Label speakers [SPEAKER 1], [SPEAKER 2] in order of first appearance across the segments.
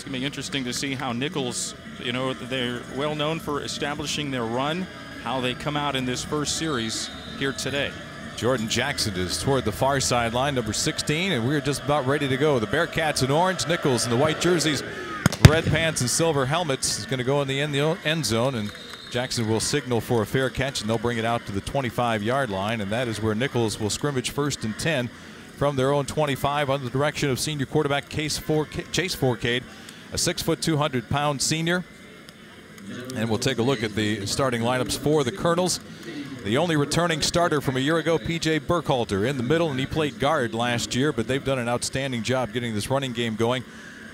[SPEAKER 1] It's going to be interesting to see how Nicholls, you know, they're well known for establishing their run, how they come out in this first series here today.
[SPEAKER 2] Jordan Jackson is toward the far sideline, number 16, and we're just about ready to go. The Bearcats in orange, Nicholls in the white jerseys, red pants and silver helmets is going to go in the end, the end zone, and Jackson will signal for a fair catch, and they'll bring it out to the 25-yard line, and that is where Nicholls will scrimmage first and 10 from their own 25 under the direction of senior quarterback Chase Fourcade, a six foot, 200 pound senior. And we'll take a look at the starting lineups for the Colonels. The only returning starter from a year ago, P.J. Burkhalter, in the middle, and he played guard last year, but they've done an outstanding job getting this running game going.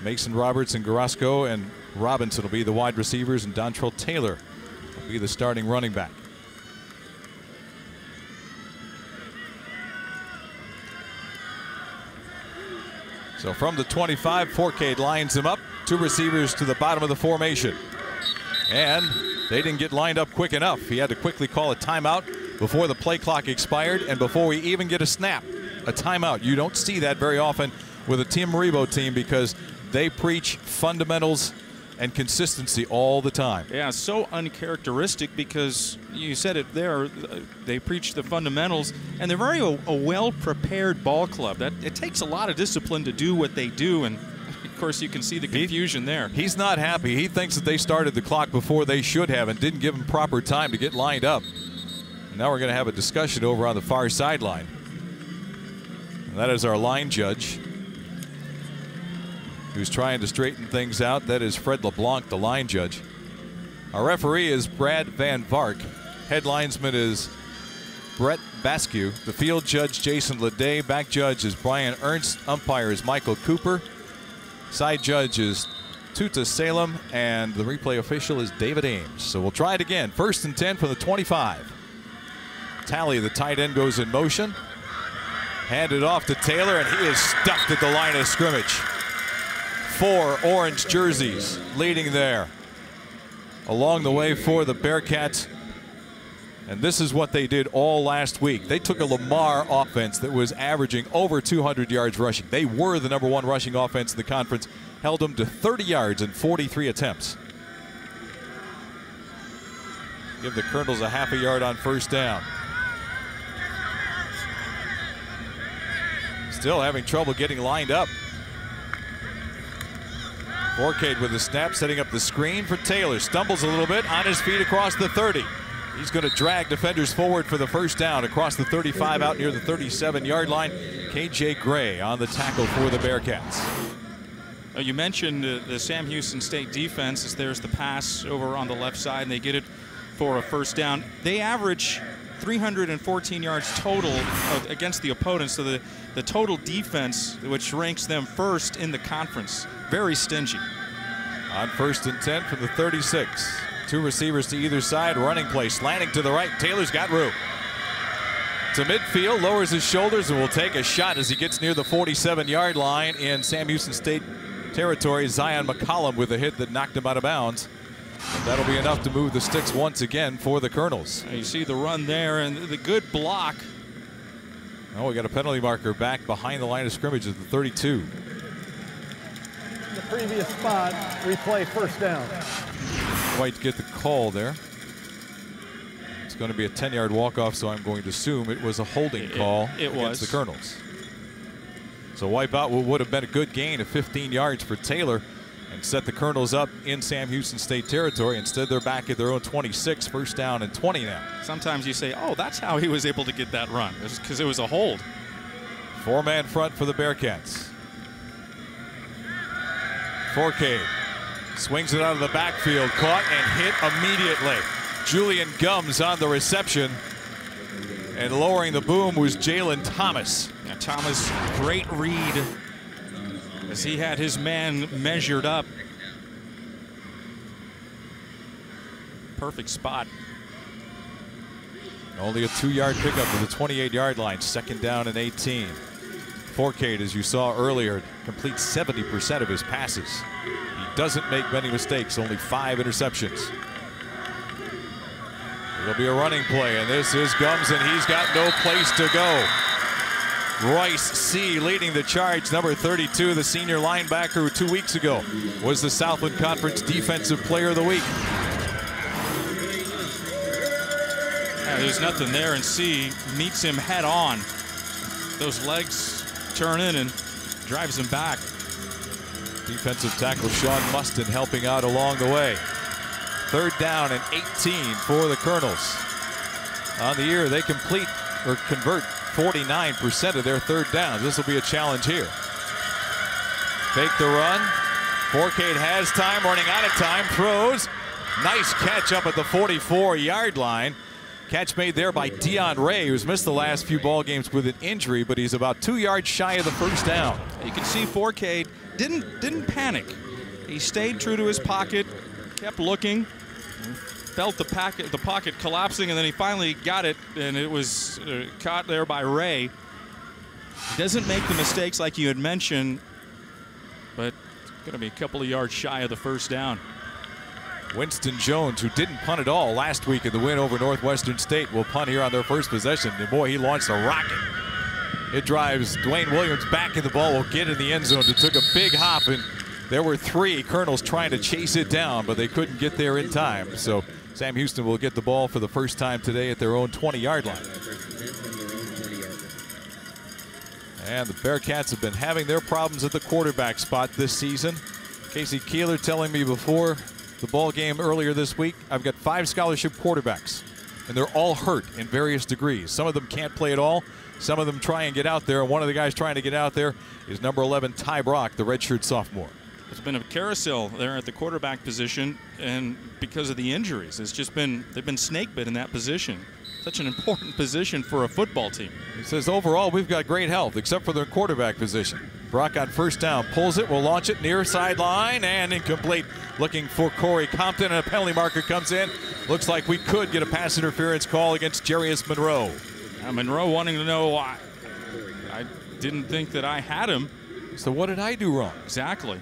[SPEAKER 2] Mason Roberts and Garasco and Robinson will be the wide receivers, and Dontrell Taylor will be the starting running back. So from the 25, Fourcade lines him up. Two receivers to the bottom of the formation. And they didn't get lined up quick enough. He had to quickly call a timeout before the play clock expired and before we even get a snap. A timeout. You don't see that very often with a Tim Rebowe team because they preach fundamentals and consistency all the time.
[SPEAKER 1] Yeah, so uncharacteristic because you said it there. They preach the fundamentals, and they're very a, a well-prepared ball club. That it takes a lot of discipline to do what they do, and of course you can see the confusion
[SPEAKER 2] he,
[SPEAKER 1] there.
[SPEAKER 2] He's not happy. He thinks that they started the clock before they should have and didn't give him proper time to get lined up. Now we're going to have a discussion over on the far sideline. That is our line judge who's trying to straighten things out. That is Fred LeBlanc, the line judge. Our referee is Brad Van Vark. Head linesman is Brett Baskew. The field judge, Jason Leday. Back judge is Brian Ernst. Umpire is Michael Cooper. Side judge is Tuta Salem. And the replay official is David Ames. So we'll try it again. First and 10 from the 25. Tally, the tight end, goes in motion. Handed off to Taylor, and he is stuck at the line of scrimmage four orange jerseys leading there. Along the way for the Bearcats. And this is what they did all last week. They took a Lamar offense that was averaging over 200 yards rushing. They were the number one rushing offense in the conference, held them to 30 yards in 43 attempts. Give the Colonels a half a yard on first down. Still having trouble getting lined up. Fourcade with the snap, setting up the screen for Taylor. Stumbles a little bit on his feet across the 30. He's going to drag defenders forward for the first down across the 35 out near the 37 yard line. KJ Gray on the tackle for the Bearcats.
[SPEAKER 1] You mentioned uh, the Sam Houston State defense as there's the pass over on the left side and they get it for a first down. They average 314 yards total against the opponent. So the, the total defense, which ranks them first in the conference, very stingy.
[SPEAKER 2] On first and 10 from the 36. Two receivers to either side, running play, slanting to the right. Taylor's got room. To midfield, lowers his shoulders and will take a shot as he gets near the 47-yard line in Sam Houston State territory. Zion McCollum with a hit that knocked him out of bounds. And that'll be enough to move the sticks once again for the Colonels.
[SPEAKER 1] You see the run there and the good block.
[SPEAKER 2] Oh, we got a penalty marker back behind the line of scrimmage at the 32.
[SPEAKER 3] The previous spot, replay first down.
[SPEAKER 2] Quite get the call there. It's going to be a 10-yard walk-off, so I'm going to assume it was a holding call
[SPEAKER 1] it, it
[SPEAKER 2] against
[SPEAKER 1] was.
[SPEAKER 2] the Colonels. So wipe wipeout would have been a good gain of 15 yards for Taylor and set the Colonels up in Sam Houston State territory. Instead, they're back at their own 26, first down and 20 now.
[SPEAKER 1] Sometimes you say, oh, that's how he was able to get that run, because it was a hold.
[SPEAKER 2] Four-man front for the Bearcats. Fourcade swings it out of the backfield, caught and hit immediately. Julien Gums on the reception. And lowering the boom was Jalen Thomas.
[SPEAKER 1] Yeah, Thomas, great read as he had his man measured up. Perfect spot.
[SPEAKER 2] Only a two-yard pickup to the 28-yard line. Second down and 18. Fourcade, as you saw earlier, completes 70% of his passes. Doesn't make many mistakes, only five interceptions. It'll be a running play, and this is Gums, and he's got no place to go. Royce C. leading the charge, number 32, the senior linebacker who two weeks ago was the Southland Conference Defensive Player of the Week.
[SPEAKER 1] Yeah, there's nothing there, and C meets him head on. Those legs turn in and drives him back.
[SPEAKER 2] Defensive tackle Sean Mustin helping out along the way. Third down and 18 for the Colonels. On the year, they complete or convert 49% of their third downs. This will be a challenge here. Fake the run. Fourcade has time, running out of time, throws. Nice catch up at the 44-yard line. Catch made there by Dion Ray, who's missed the last few ball games with an injury, but he's about two yards shy of the first down.
[SPEAKER 1] You can see Fourcade didn't didn't panic. He stayed true to his pocket, kept looking, felt the pocket the pocket collapsing, and then he finally got it, and it was uh, caught there by Ray. He doesn't make the mistakes like you had mentioned, but going to be a couple of yards shy of the first down.
[SPEAKER 2] Winston Jones, who didn't punt at all last week in the win over Northwestern State, will punt here on their first possession. And boy, he launched a rocket. It drives Dwayne Williams back in the ball, will get in the end zone. It took a big hop, and there were three Colonels trying to chase it down, but they couldn't get there in time. So Sam Houston will get the ball for the first time today at their own 20-yard line. And the Bearcats have been having their problems at the quarterback spot this season. K.C. Keeler telling me before the ball game earlier this week, I've got five scholarship quarterbacks, and they're all hurt in various degrees. Some of them can't play at all. Some of them try and get out there, and one of the guys trying to get out there is number 11, Ty Brock, the redshirt sophomore.
[SPEAKER 1] It's been a carousel there at the quarterback position, and because of the injuries, it's just been they've been snake bit in that position. Such an important position for a football team.
[SPEAKER 2] He says overall we've got great health, except for the quarterback position. Brock on first down, pulls it, will launch it near sideline and incomplete. Looking for Corey Compton, and a penalty marker comes in. Looks like we could get a pass interference call against Jarius Monroe.
[SPEAKER 1] Uh, Monroe wanting to know why. I didn't think that I had him.
[SPEAKER 2] So what did I do wrong?
[SPEAKER 1] Exactly.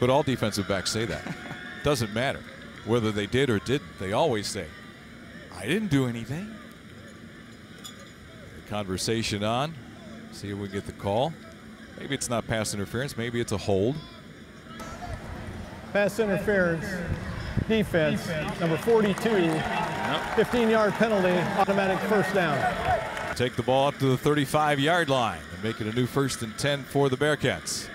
[SPEAKER 2] But all defensive backs say that. Doesn't matter whether they did or didn't. They always say, I didn't do anything. The conversation on. See if we get the call. Maybe it's not pass interference. Maybe it's a hold.
[SPEAKER 3] Pass interference, defense, number 42, 15-yard penalty, automatic first down.
[SPEAKER 2] Take the ball up to the 35-yard line and make it a new first and 10 for the Bearcats.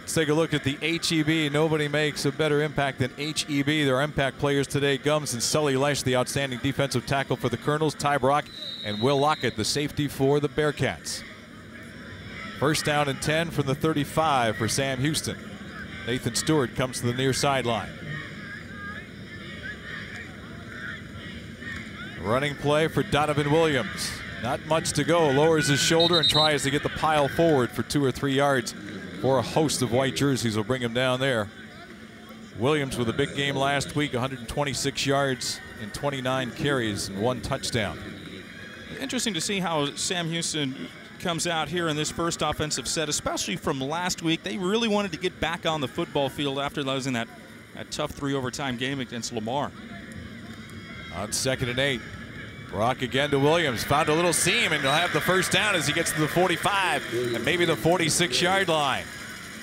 [SPEAKER 2] Let's take a look at the HEB. Nobody makes a better impact than HEB. Their impact players today, Gums and Sully Laiche, the outstanding defensive tackle for the Colonels, Ty Brock, and Will Lockett, the safety for the Bearcats. First down and 10 from the 35 for Sam Houston. Nathan Stewart comes to the near sideline. Running play for Donovan Williams. Not much to go. Lowers his shoulder and tries to get the pile forward for two or three yards for a host of white jerseys will bring him down there. Williams with a big game last week, 126 yards and 29 carries and one touchdown.
[SPEAKER 1] Interesting to see how Sam Houston comes out here in this first offensive set, especially from last week. They really wanted to get back on the football field after losing that, that tough three overtime game against Lamar.
[SPEAKER 2] On second and eight, Brock again to Williams. Found a little seam, and he'll have the first down as he gets to the 45 and maybe the 46 yard line.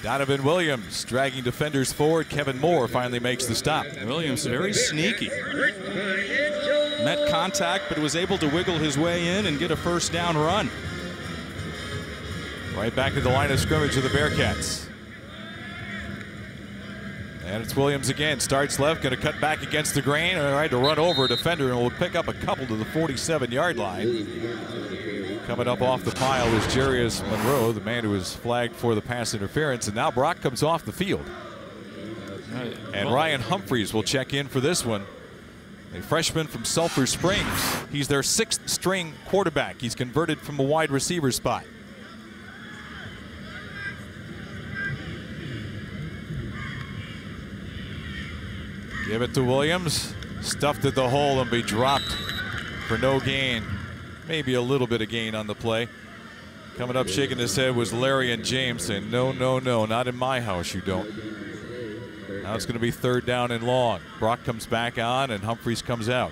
[SPEAKER 2] Donovan Williams dragging defenders forward. Kevin Moore finally makes the stop.
[SPEAKER 1] Williams very sneaky. Met contact, but was able to wiggle his way in and get a first down run.
[SPEAKER 2] Right back to the line of scrimmage of the Bearcats. And it's Williams again. Starts left, going to cut back against the grain. All right, to run over a defender and will pick up a couple to the 47-yard line. Coming up off the pile is Jarius Monroe, the man who was flagged for the pass interference. And now Brock comes off the field. And Ryan Humphreys will check in for this one. A freshman from Sulphur Springs. He's their sixth string quarterback. He's converted from a wide receiver spot. Give it to Williams. Stuffed at the hole and be dropped for no gain. Maybe a little bit of gain on the play. Coming up shaking his head was Larry and James saying, no, no, no, not in my house, you don't. Now it's going to be third down and long. Brock comes back on and Humphreys comes out.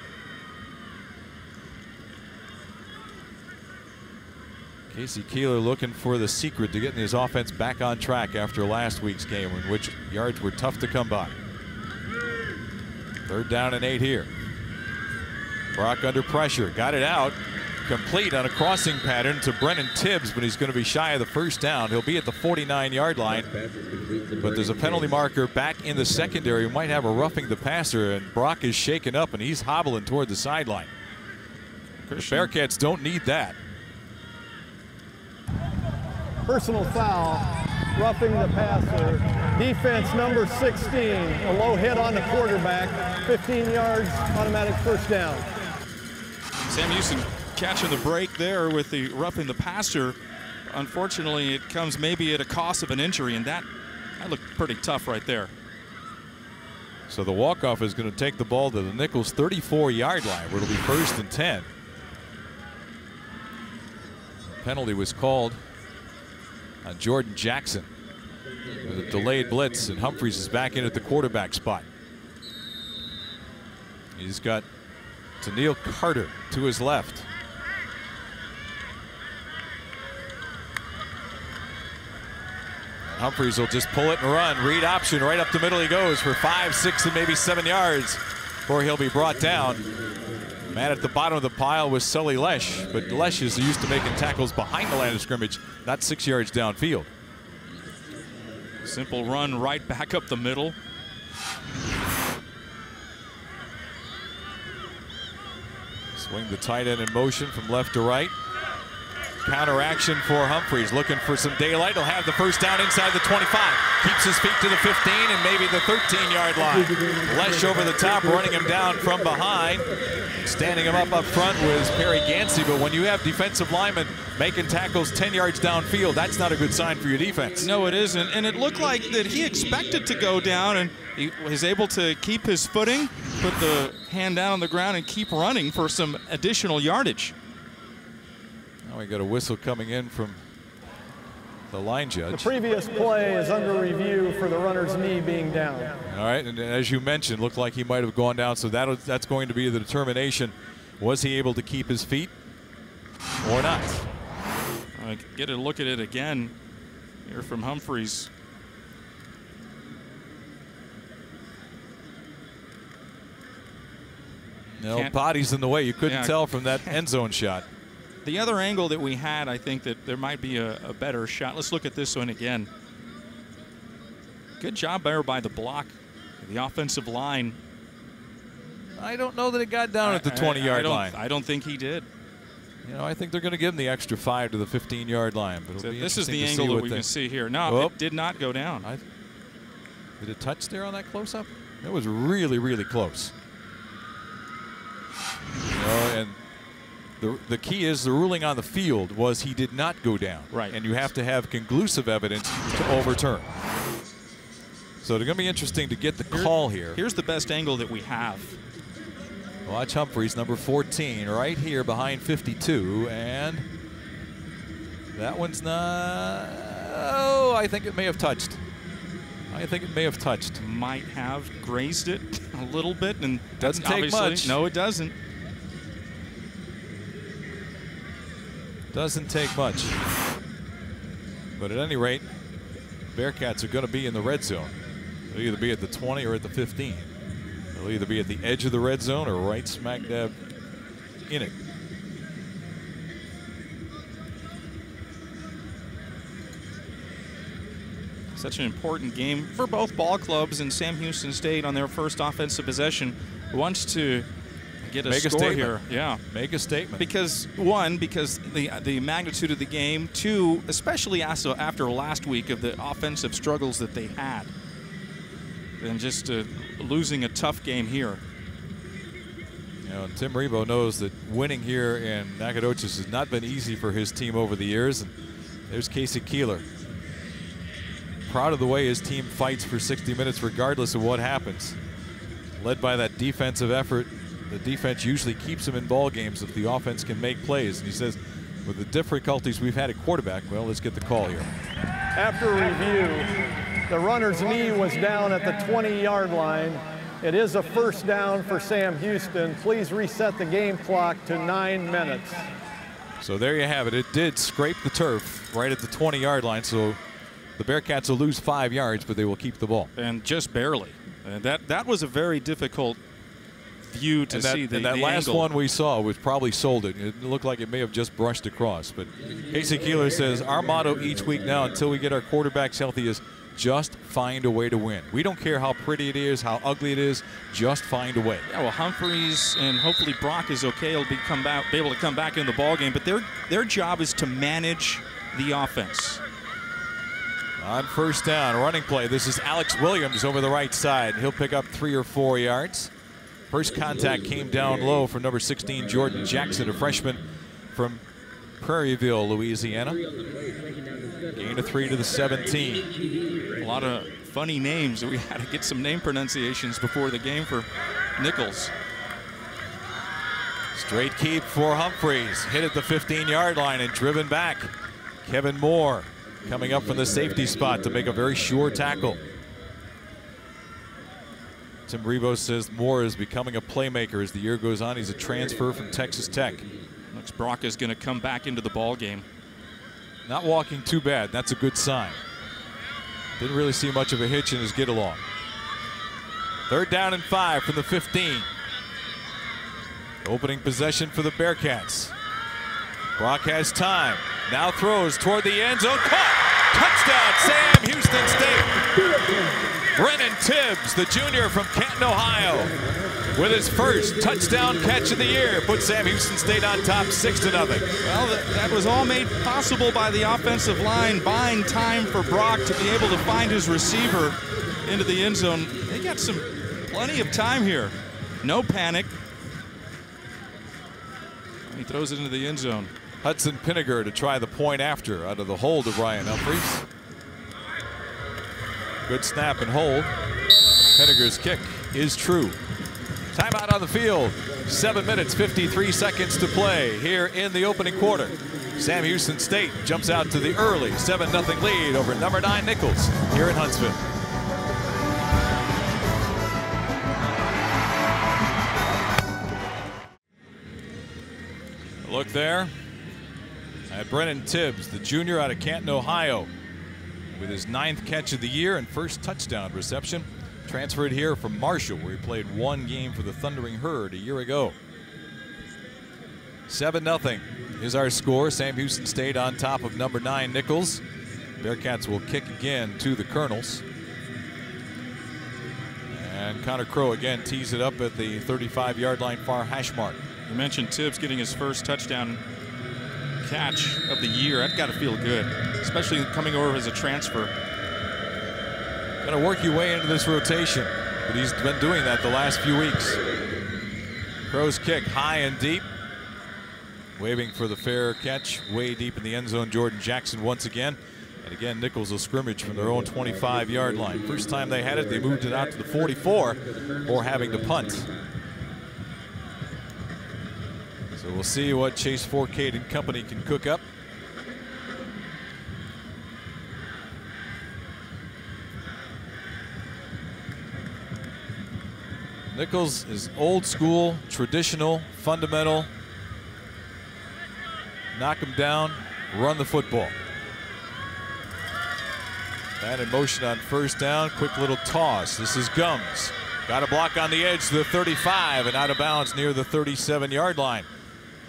[SPEAKER 2] K.C. Keeler looking for the secret to getting his offense back on track after last week's game in which yards were tough to come by. Third down and eight here. Brock under pressure, got it out, complete on a crossing pattern to Brennan Tibbs, but he's going to be shy of the first down. He'll be at the 49 yard line, but there's a penalty marker back in the secondary who might have a roughing the passer, and Brock is shaken up and he's hobbling toward the sideline. The Bearcats don't need that.
[SPEAKER 3] Personal foul, roughing the passer. Defense number 16, a low hit on the quarterback, 15 yards, automatic first down.
[SPEAKER 1] Sam Houston catching the break there with the roughing the passer. Unfortunately, it comes maybe at a cost of an injury, and that, that looked pretty tough right there.
[SPEAKER 2] So the walk-off is going to take the ball to the Nicholls 34-yard line, where it'll be first and 10. Penalty was called on Jordan Jackson. A delayed blitz, and Humphreys is back in at the quarterback spot. He's got Tennille Carter to his left. Humphreys will just pull it and run. Read option right up the middle he goes for five, six, and maybe seven yards before he'll be brought down. Man at the bottom of the pile was Sully Laiche, but Laiche is used to making tackles behind the line of scrimmage, not six yards downfield.
[SPEAKER 1] Simple run right back up the middle.
[SPEAKER 2] Swing the tight end in motion from left to right. Counter action for Humphreys, looking for some daylight. He'll have the first down inside the 25. Keeps his feet to the 15 and maybe the 13-yard line. Laiche over the top, running him down from behind. Standing him up up front was Perry Gansey, but when you have defensive linemen making tackles 10 yards downfield, that's not a good sign for your defense.
[SPEAKER 1] No, it isn't. And it looked like that he expected to go down, and he was able to keep his footing, put the hand down on the ground, and keep running for some additional yardage.
[SPEAKER 2] Now we got a whistle coming in from the line judge.
[SPEAKER 3] The previous play is under review for the runner's knee being down.
[SPEAKER 2] All right, and as you mentioned, looked like he might have gone down, so that that's going to be the determination. Was he able to keep his feet or not?
[SPEAKER 1] Uh, get a look at it again here from Humphreys.
[SPEAKER 2] No,
[SPEAKER 1] Can't-
[SPEAKER 2] body's in the way. You couldn't
[SPEAKER 1] Yeah.
[SPEAKER 2] tell from that end zone shot.
[SPEAKER 1] The other angle that we had, I think that there might be a, a better shot. Let's look at this one again. Good job there by the block, the offensive line.
[SPEAKER 2] I don't know that it got down at the
[SPEAKER 1] I- I-
[SPEAKER 2] 20
[SPEAKER 1] I
[SPEAKER 2] yard
[SPEAKER 1] don't-
[SPEAKER 2] line.
[SPEAKER 1] I don't think he did.
[SPEAKER 2] You know, I think they're going to give him the extra five to the 15 yard line. But
[SPEAKER 1] So
[SPEAKER 2] be
[SPEAKER 1] this is the angle that we
[SPEAKER 2] they-
[SPEAKER 1] can see here. No,
[SPEAKER 2] Oh.
[SPEAKER 1] it did not go down.
[SPEAKER 2] I, did it touch there on that close up? It was really, really close. You know, and the, the key is the ruling on the field was he did not go down.
[SPEAKER 1] Right.
[SPEAKER 2] And you have to have conclusive evidence to overturn. So it's going to be interesting to get the call here.
[SPEAKER 1] Here's the best angle that we have.
[SPEAKER 2] Watch Humphreys, number 14, right here behind 52, and that one's not. Oh, I think it may have touched. I think it may have touched.
[SPEAKER 1] Might have grazed it a little bit, and
[SPEAKER 2] Doesn't take much.
[SPEAKER 1] No, it doesn't.
[SPEAKER 2] Doesn't take much. But at any rate, Bearcats are going to be in the red zone. They'll either be at the 20 or at the 15. They'll either be at the edge of the red zone or right smack dab in it.
[SPEAKER 1] Such an important game for both ball clubs and Sam Houston State on their first offensive possession wants to get a
[SPEAKER 2] Make a
[SPEAKER 1] score
[SPEAKER 2] statement.
[SPEAKER 1] here. Yeah.
[SPEAKER 2] Make a statement.
[SPEAKER 1] Because one, because the the magnitude of the game. Two, especially also after last week of the offensive struggles that they had, and just uh, losing a tough game here.
[SPEAKER 2] You know, Tim Rebowe knows that winning here in Nacogdoches has not been easy for his team over the years. And there's K.C. Keeler. Proud of the way his team fights for 60 minutes regardless of what happens. Led by that defensive effort. The defense usually keeps him in ball games if the offense can make plays. And he says, with the difficulties we've had at quarterback, well, let's get the call here.
[SPEAKER 3] After review, the runner's knee was down at the 20-yard line. It is a first down for Sam Houston. Please reset the game clock to nine minutes.
[SPEAKER 2] So there you have it. It did scrape the turf right at the 20 yard line. So the Bearcats will lose five yards, but they will keep the ball.
[SPEAKER 1] And just barely. And that, that was a very difficult view to
[SPEAKER 2] and that,
[SPEAKER 1] see. The,
[SPEAKER 2] and that
[SPEAKER 1] the
[SPEAKER 2] last
[SPEAKER 1] angle.
[SPEAKER 2] one we saw was probably sold it. It looked like it may have just brushed across. But K.C. Keeler says our motto each week now until we get our quarterbacks healthy is just find a way to win. We don't care how pretty it is, how ugly it is, just find a way.
[SPEAKER 1] Yeah, well, Humphreys and hopefully Brock is okay. He'll be come back, be able to come back in the ball game. But their their job is to manage the offense.
[SPEAKER 2] On first down, running play. This is Alex Williams over the right side. He'll pick up three or four yards. First contact came down low for number 16, Jordan Jackson, a freshman from Prairieville, Louisiana. Gain of three to the 17.
[SPEAKER 1] A lot of funny names. We had to get some name pronunciations before the game for Nicholls.
[SPEAKER 2] Straight keep for Humphreys. Hit at the 15-yard line and driven back. Kevin Moore coming up from the safety spot to make a very sure tackle. Tim Rebowe says Moore is becoming a playmaker as the year goes on. He's a transfer from Texas Tech.
[SPEAKER 1] Looks Brock is going to come back into the ball game.
[SPEAKER 2] Not walking too bad. That's a good sign. Didn't really see much of a hitch in his get along. Third down and five from the 15. Opening possession for the Bearcats. Brock has time. Now throws toward the end zone. Caught! Touchdown, Sam Houston State. Brennan Tibbs, the junior from Canton, Ohio, with his first touchdown catch of the year, put Sam Houston State on top six to nothing.
[SPEAKER 1] Well, that, was all made possible by the offensive line buying time for Brock to be able to find his receiver into the end zone. They got some plenty of time here. No panic. He throws it into the end zone.
[SPEAKER 2] Hudson Pinniger to try the point after out of the hold of Ryan Humphreys. Good snap and hold. Pinniger's kick is true. Timeout on the field. Seven minutes, 53 seconds to play here in the opening quarter. Sam Houston State jumps out to the early 7-0 lead over number nine Nicholls here in Huntsville. Look there at Brennan Tibbs, the junior out of Canton, Ohio, with his ninth catch of the year and first touchdown reception. Transferred here from Marshall, where he played one game for the Thundering Herd a year ago. 7 0 is our score. Sam Houston State on top of number nine Nicholls. Bearcats will kick again to the Colonels. And Connor Crow again tees it up at the 35 yard line far hash mark.
[SPEAKER 1] You mentioned Tibbs getting his first touchdown catch of the year. That's got to feel good, especially coming over as a transfer.
[SPEAKER 2] Got to work your way into this rotation, but he's been doing that the last few weeks. Crow's kick high and deep. Waving for the fair catch, way deep in the end zone. Jordan Jackson once again. And again, Nicholls will scrimmage from their own 25 yard line. First time they had it, they moved it out to the 44 or having to punt. So we'll see what Chase Fourcade and company can cook up. Nicholls is old school, traditional, fundamental. Knock him down, run the football. Man in motion on first down, quick little toss. This is Gums. Got a block on the edge to the 35 and out of bounds near the 37 yard line.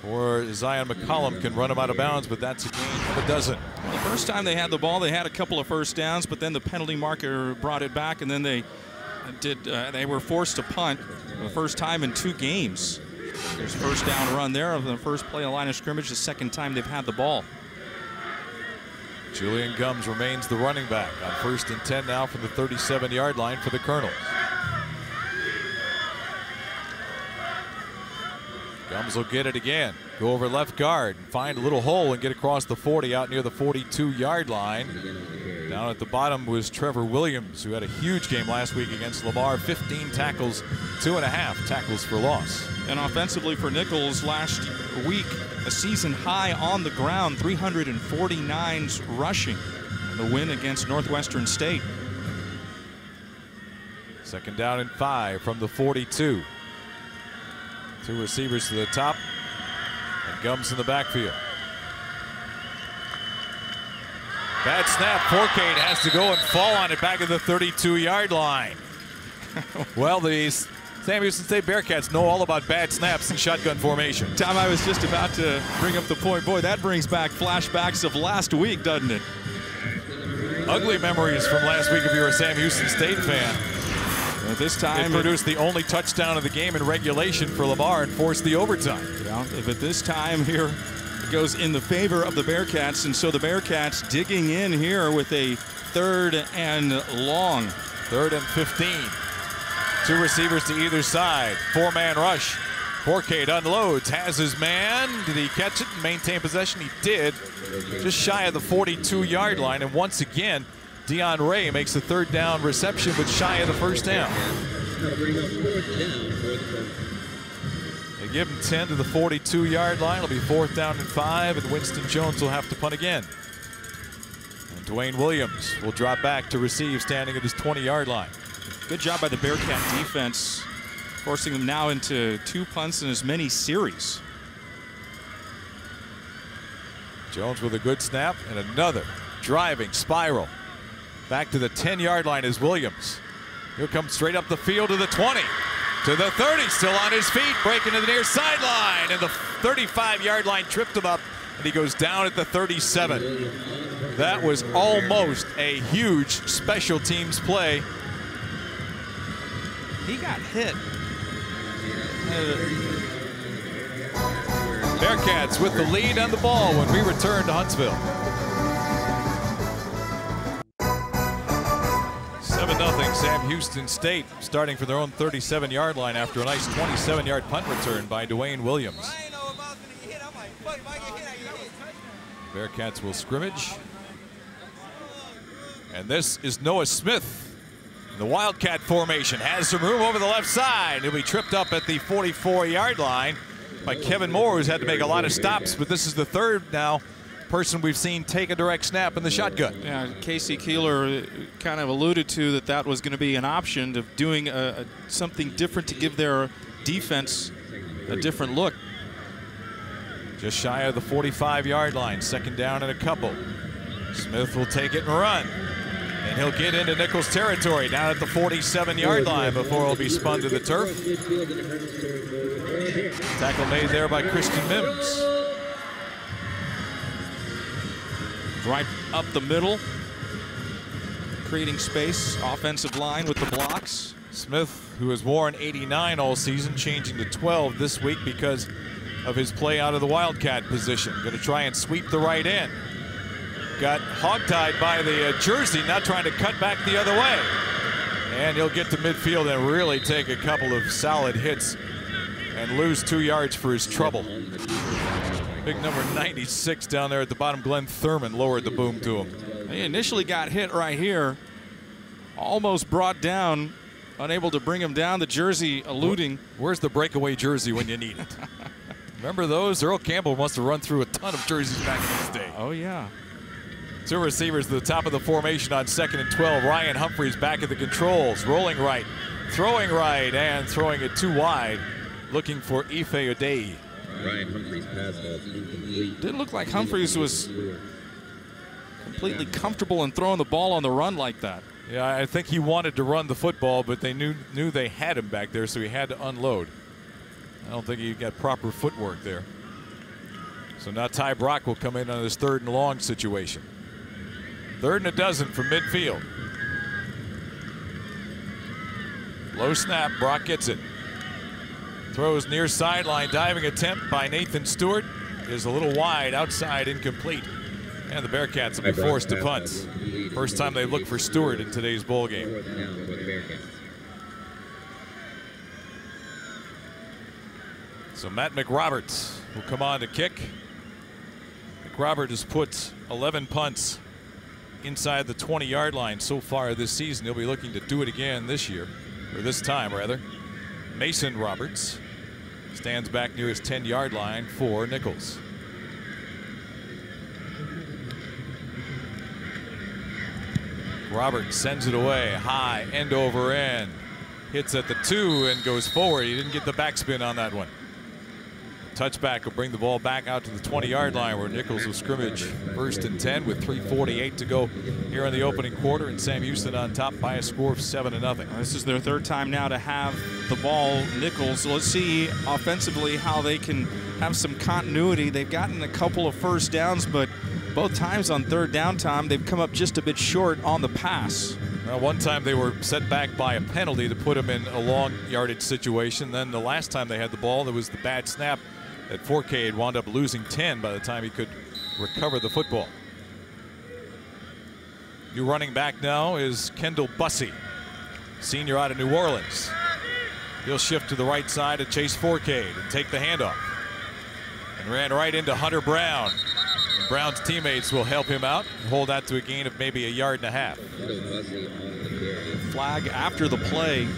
[SPEAKER 2] Or Zion McCollum can run him out of bounds, but that's a gain of a dozen.
[SPEAKER 1] The first time they had the ball, they had a couple of first downs, but then the penalty marker brought it back, and then they did. Uh, they were forced to punt the first time in two games. There's first down run there of the first play of line of scrimmage. The second time they've had the ball.
[SPEAKER 2] Julien Gums remains the running back on first and 10 now from the 37 yard line for the Colonels. Gums will get it again. Go over left guard find a little hole and get across the 40 out near the 42 yard line. Down at the bottom was Trevor Williams, who had a huge game last week against Lamar. 15 tackles, two and a half tackles for loss.
[SPEAKER 1] And offensively for Nicholls last week, a season high on the ground, 349 rushing. The win against Northwestern State.
[SPEAKER 2] Second down and five from the 42. Two receivers to the top and Gums in the backfield. Bad snap. Fourcade has to go and fall on it back at the 32-yard line. well, the Sam Houston State Bearcats know all about bad snaps and shotgun formation.
[SPEAKER 1] Tom, I was just about to bring up the point. Boy, that brings back flashbacks of last week, doesn't it?
[SPEAKER 2] Ugly memories from last week if you're a Sam Houston State fan.
[SPEAKER 1] At this time,
[SPEAKER 2] it produced the only touchdown of the game in regulation for Lamar and forced the overtime.
[SPEAKER 1] Yeah, if at this time here it goes in the favor of the Bearcats, and so the Bearcats digging in here with a third and long.
[SPEAKER 2] Third and 15. Two receivers to either side. Four-man rush. Fourcade unloads, has his man. Did he catch it and maintain possession? He did. Just shy of the 42-yard line. And once again, Dion Ray makes the third down reception, but shy of the first down. They give him 10 to the 42-yard line. It'll be fourth down and five, and Winston Jones will have to punt again. And Dwayne Williams will drop back to receive, standing at his 20-yard line.
[SPEAKER 1] Good job by the Bearcat defense, forcing them now into two punts in as many series.
[SPEAKER 2] Jones with a good snap and another driving spiral. Back to the 10-yard line is Williams. He'll come straight up the field to the 20, to the 30, still on his feet, breaking to the near sideline, and the 35-yard line tripped him up, and he goes down at the 37. That was almost a huge special teams play.
[SPEAKER 1] He got hit.
[SPEAKER 2] Bearcats with the lead on the ball when we return to Huntsville. Houston State starting for their own 37-yard line after a nice 27-yard punt return by Dwayne Williams. Bearcats will scrimmage. And this is Noah Smith. The Wildcat formation has some room over the left side. He'll be tripped up at the 44-yard line by Kevin Moore, who's had to make a lot of stops, but this is the third now person we've seen take a direct snap in the shotgun.
[SPEAKER 1] Yeah, K.C. Keeler uh, kind of alluded to that that was going to be an option of doing a, a, something different to give their defense a different look.
[SPEAKER 2] Just shy of the 45-yard line, second down and a couple. Smith will take it and run. And he'll get into Nichols territory down at the 47-yard line before he'll be spun to the turf. Tackle made there by Christian Mims.
[SPEAKER 1] Right up the middle, creating space, offensive line with the blocks.
[SPEAKER 2] Smith, who has worn 89 all season, changing to 12 this week because of his play out of the Wildcat position. Going to try and sweep the right end. Got hogtied by the uh, jersey, not trying to cut back the other way. And he'll get to midfield and really take a couple of solid hits and lose two yards for his trouble. Big number 96 down there at the bottom. Glenn Thurman lowered the boom to him.
[SPEAKER 1] He initially got hit right here. Almost brought down. Unable to bring him down. The jersey eluding.
[SPEAKER 2] Where's the breakaway jersey when you need it? Remember those? Earl Campbell must have run through a ton of jerseys back in his day.
[SPEAKER 1] Oh, yeah.
[SPEAKER 2] Two receivers to the top of the formation on second and 12. Ryan Humphreys back at the controls. Rolling right, throwing right, and throwing it too wide. Looking for Ife Odei.
[SPEAKER 4] Ryan Humphreys pass ball incomplete.
[SPEAKER 1] Didn't look like Humphreys was completely comfortable in throwing the ball on the run like that.
[SPEAKER 2] Yeah, I think he wanted to run the football, but they knew knew they had him back there, so he had to unload. I don't think he got proper footwork there. So now Ty Brock will come in on his third and long situation. Third and a dozen from midfield. Low snap, Brock gets it. Throws near sideline, diving attempt by Nathan Stewart is a little wide, outside, incomplete. And the Bearcats will be forced to punt. First time they look for Stewart in today's bowl game. So Matt McRoberts will come on to kick. McRobert has put 11 punts inside the 20 yard line so far this season. He'll be looking to do it again this year, or this time rather. Mason Roberts stands back near his 10 yard line for Nicholls. Roberts sends it away high, end over end. Hits at the two and goes forward. He didn't get the backspin on that one. Touchback will bring the ball back out to the 20-yard line where Nicholls will scrimmage first and 10 with 3:48 to go here in the opening quarter, and Sam Houston on top by a score of seven to nothing.
[SPEAKER 1] This is their third time now to have the ball, Nicholls. Let's see offensively how they can have some continuity. They've gotten a couple of first downs, but both times on third down time, they've come up just a bit short on the pass.
[SPEAKER 2] Well, one time they were set back by a penalty to put them in a long yardage situation. Then the last time they had the ball, there was the bad snap that Fourcade wound up losing 10 by the time he could recover the football. New running back now is Kendall Bussey, senior out of New Orleans. He'll shift to the right side of Chase Fourcade and take the handoff. And ran right into Hunter Brown. And Brown's teammates will help him out and hold that to a gain of maybe a yard and a half.
[SPEAKER 1] Flag after the play.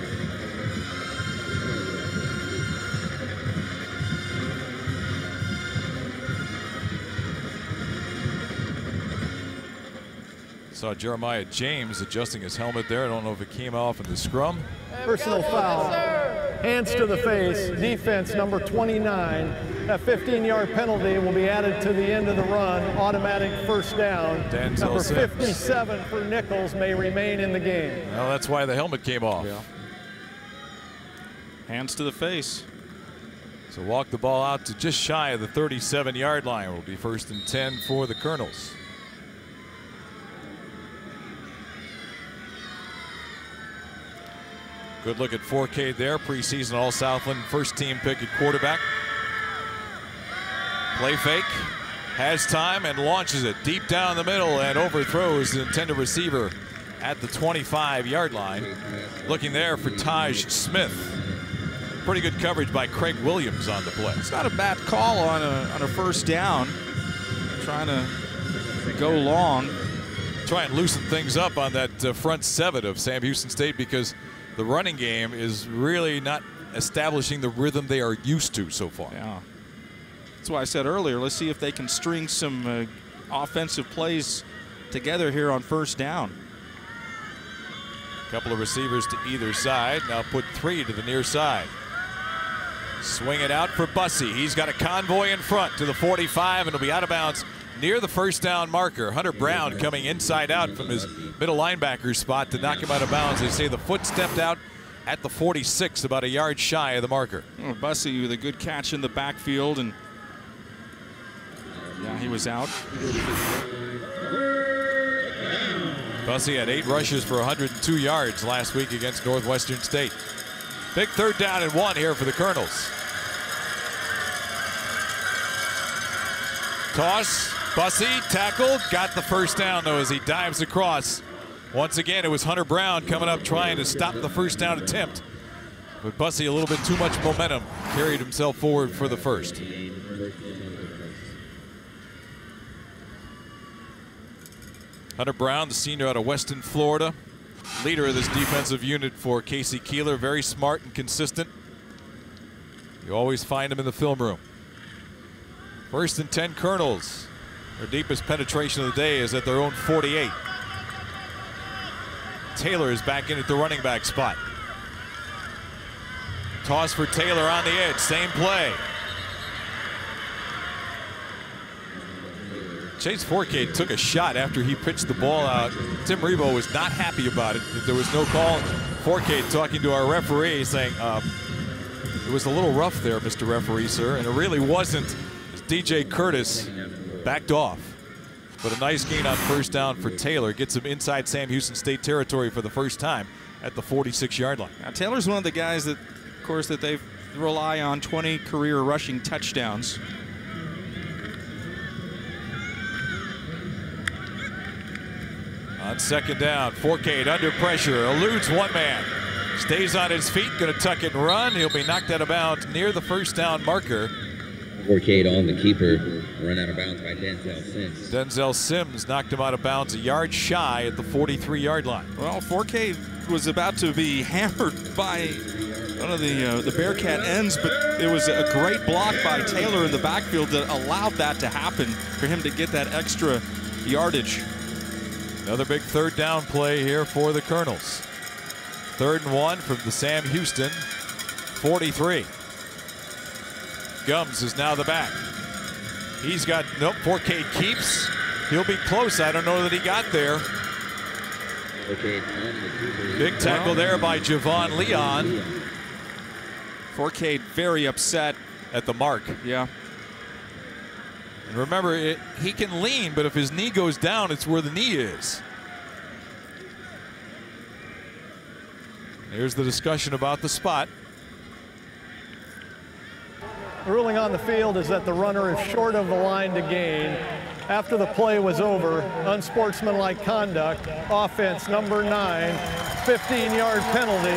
[SPEAKER 2] Saw Jeremiah James adjusting his helmet there. I don't know if it came off in the scrum.
[SPEAKER 3] Personal foul. Hands to the face. Defense number 29. A 15-yard penalty will be added to the end of the run. Automatic first down.
[SPEAKER 2] Denzel
[SPEAKER 3] number
[SPEAKER 2] Sims.
[SPEAKER 3] 57 for Nicholls may remain in the game.
[SPEAKER 2] Well, that's why the helmet came off.
[SPEAKER 1] Hands to the face.
[SPEAKER 2] So walk the ball out to just shy of the 37 yard line. Will be first and 10 for the Colonels. Good look at Fourcade there. Preseason All Southland first team pick at quarterback. Play fake. Has time and launches it deep down the middle and overthrows the intended receiver at the 25 yard line. Looking there for Taj Smith. Pretty good coverage by Craig Williams on the play.
[SPEAKER 1] It's not a bad call on a, on a first down. Trying to go long.
[SPEAKER 2] Try and loosen things up on that uh, front seven of Sam Houston State because the running game is really not establishing the rhythm they are used to so far.
[SPEAKER 1] Yeah. That's why I said earlier, let's see if they can string some uh, offensive plays together here on first down.
[SPEAKER 2] Couple of receivers to either side. Now put three to the near side. Swing it out for Bussey. He's got a convoy in front to the 45 and it'll be out of bounds near the first down marker. Hunter Brown coming inside out from his middle linebacker spot to knock him out of bounds. They say the foot stepped out at the 46, about a yard shy of the marker.
[SPEAKER 1] Oh, Bussey with a good catch in the backfield, and yeah, he was out.
[SPEAKER 2] Bussey had eight rushes for 102 yards last week against Northwestern State. Big third down and one here for the Colonels. Toss, Bussey tackled, got the first down though as he dives across. Once again, it was Hunter Brown coming up trying to stop the first down attempt. But Bussey a little bit too much momentum, carried himself forward for the first. Hunter Brown, the senior out of Weston, Florida, leader of this defensive unit for K.C. Keeler. Very smart and consistent. You always find him in the film room. First and 10 Colonels. Their deepest penetration of the day is at their own 48. Taylor is back in at the running back spot. Toss for Taylor on the edge. Same play. Chase Fourcade took a shot after he pitched the ball out. Tim Rebowe was not happy about it. There was no call. Fourcade talking to our referee saying, um, it was a little rough there, Mr. Referee, sir. And it really wasn't. as DJ Curtis backed off. But a nice gain on first down for Taylor. Gets him inside Sam Houston State territory for the first time at the 46 yard line.
[SPEAKER 1] Now, Taylor's one of the guys that, of course, that they rely on 20 career rushing touchdowns.
[SPEAKER 2] On second down, Fourcade under pressure, eludes one man. Stays on his feet, going to tuck it and run. He'll be knocked out of bounds near the first down marker.
[SPEAKER 4] Fourcade on the keeper, run out of bounds by Denzel Sims.
[SPEAKER 2] Denzel Sims knocked him out of bounds a yard shy at the 43 yard line.
[SPEAKER 1] Well, Fourcade was about to be hammered by one of the uh, the Bearcat ends, but it was a great block by Taylor in the backfield that allowed that to happen for him to get that extra yardage.
[SPEAKER 2] Another big third down play here for the Colonels. Third and one from the Sam Houston 43. Gums is now the back. He's got, nope, Fourcade keeps. He'll be close. I don't know that he got there.
[SPEAKER 4] Okay, on the keeper.
[SPEAKER 2] Big tackle there by Javon Leon
[SPEAKER 1] Fourcade very upset.
[SPEAKER 2] at the mark.
[SPEAKER 1] Yeah.
[SPEAKER 2] And remember, it, he can lean, but if his knee goes down, it's where the knee is. Here's the discussion about the spot.
[SPEAKER 3] The ruling on the field is that the runner is short of the line to gain. After the play was over, unsportsmanlike conduct, offense number nine, 15-yard penalty.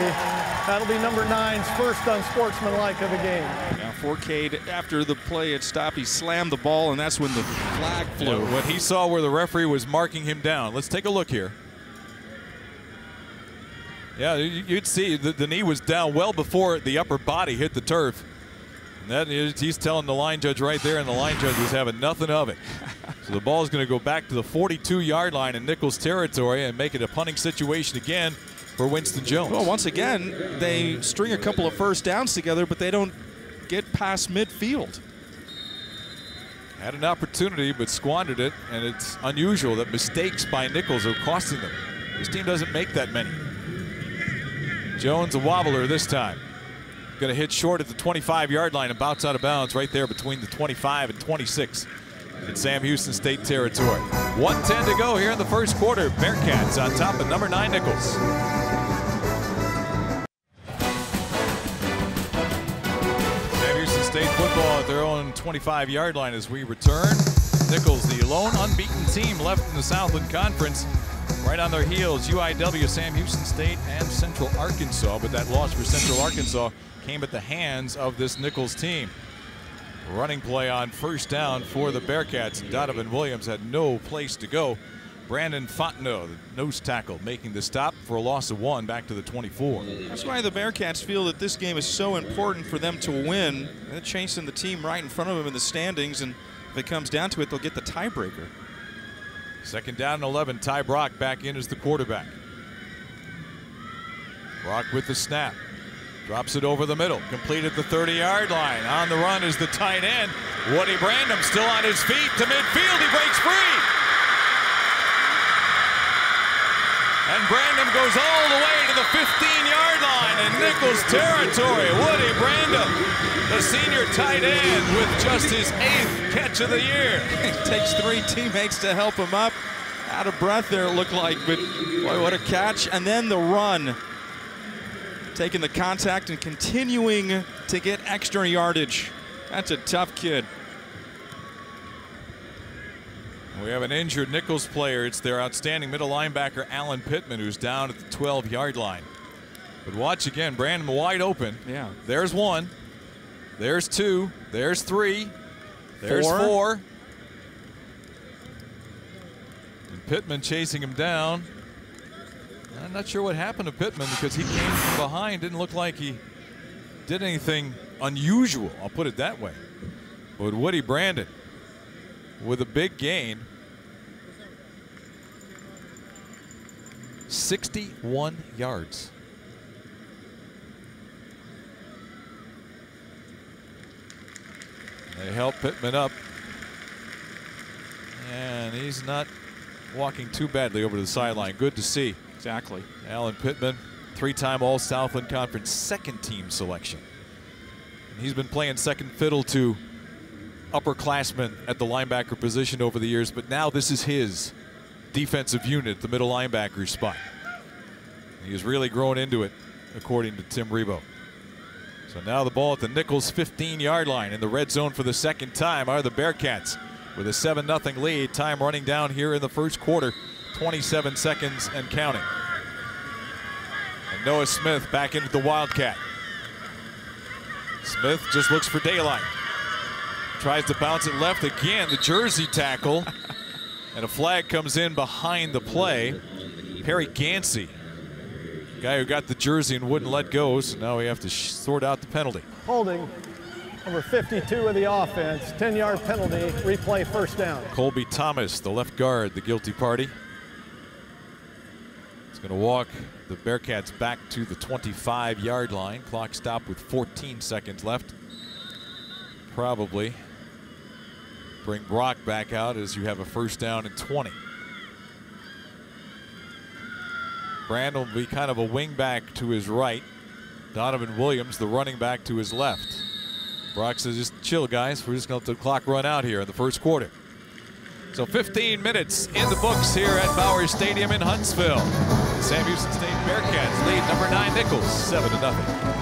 [SPEAKER 3] That'll be number nine's first unsportsmanlike of the game.
[SPEAKER 1] Now for Fourcade, after the play had stopped, he slammed the ball, and that's when the flag flew.
[SPEAKER 2] What he saw where the referee was marking him down. Let's take a look here. Yeah, you- you'd see the, the knee was down well before the upper body hit the turf. And that is, he's telling the line judge right there, and the line judge was having nothing of it. so the ball is going to go back to the 42-yard line in Nicholls territory and make it a punting situation again for Winston Jones.
[SPEAKER 1] Well, once again, they string a couple of first downs together, but they don't get past midfield.
[SPEAKER 2] Had an opportunity, but squandered it, and it's unusual that mistakes by Nicholls are costing them. This team doesn't make that many. Jones a wobbler this time. Going to hit short at the 25-yard line and bounce out of bounds right there between the 25 and 26 in Sam Houston State territory. 110 to go here in the first quarter. Bearcats on top of number nine Nicholls. Sam Houston State football at their own 25-yard line as we return. Nicholls, the lone unbeaten team left in the Southland Conference. Right on their heels, UIW, Sam Houston State, and Central Arkansas. But that loss for Central Arkansas came at the hands of this Nicholls team. Running play on first down for the Bearcats. Donovan Williams had no place to go. Brandon Fontenot, the nose tackle, making the stop for a loss of one back to the 24.
[SPEAKER 1] That's why the Bearcats feel that this game is so important for them to win. They're chasing the team right in front of them in the standings, and if it comes down to it, they'll get the tiebreaker.
[SPEAKER 2] Second down and 11. Ty Brock back in as the quarterback. Brock with the snap. Drops it over the middle. Completed the 30 yard line. On the run is the tight end. Woody Brandom still on his feet to midfield. He breaks free. And Brandom goes all the way to the 15 yard line in Nicholls territory. Woody Brandom, the senior tight end, with just his eighth catch of the year.
[SPEAKER 1] Takes three teammates to help him up. Out of breath there, it looked like, but boy, what a catch. And then the run. Taking the contact and continuing to get extra yardage. That's a tough kid.
[SPEAKER 2] We have an injured Nicholls player. It's their outstanding middle linebacker, Alan Pittman, who's down at the 12 yard line. But watch again, Brandom wide open.
[SPEAKER 1] Yeah.
[SPEAKER 2] There's one. There's two. There's three. There's
[SPEAKER 1] Four.
[SPEAKER 2] four. And Pittman chasing him down. I'm not sure what happened to Pittman because he came from behind. Didn't look like he did anything unusual. I'll put it that way. But Woody Brandom with a big gain. 61 yards. They help Pittman up. And he's not walking too badly over to the sideline. Good to see.
[SPEAKER 1] Exactly.
[SPEAKER 2] Alan Pittman, three-time All-Southland Conference second team selection. And he's been playing second fiddle to upperclassmen at the linebacker position over the years, but now this is his defensive unit, the middle linebacker spot. He has really grown into it, according to Tim Rebowe. So now the ball at the Nicholls 15-yard line in the red zone for the second time are the Bearcats with a 7-0 lead. Time running down here in the first quarter, 27 seconds and counting. And Noah Smith back into the Wildcat. Smith just looks for daylight. Tries to bounce it left again, the jersey tackle. and a flag comes in behind the play. Perry Gansey, guy who got the jersey and wouldn't let go, so now we have to sort out the penalty.
[SPEAKER 3] Holding number 52 of the offense, 10-yard penalty, replay first down.
[SPEAKER 2] Colby Thomas, the left guard, the guilty party. He's going to walk the Bearcats back to the 25 yard line. Clock stopped with 14 seconds left. probably bring Brock back out as you have a first down and 20. Brand will be kind of a wing back to his right. Donovan Williams, the running back, to his left. Brock says, just chill, guys. We're just going to let the clock run out here in the first quarter. So 15 minutes in the books here at Bowers Stadium in Huntsville. Sam Houston State Bearcats lead number nine Nicholls, 7 to nothing.